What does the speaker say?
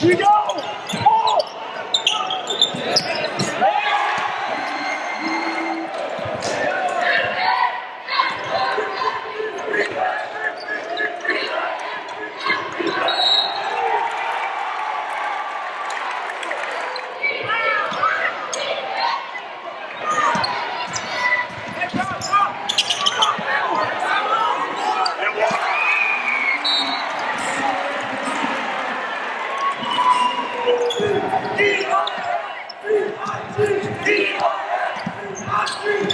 D-O-N! D-O-N!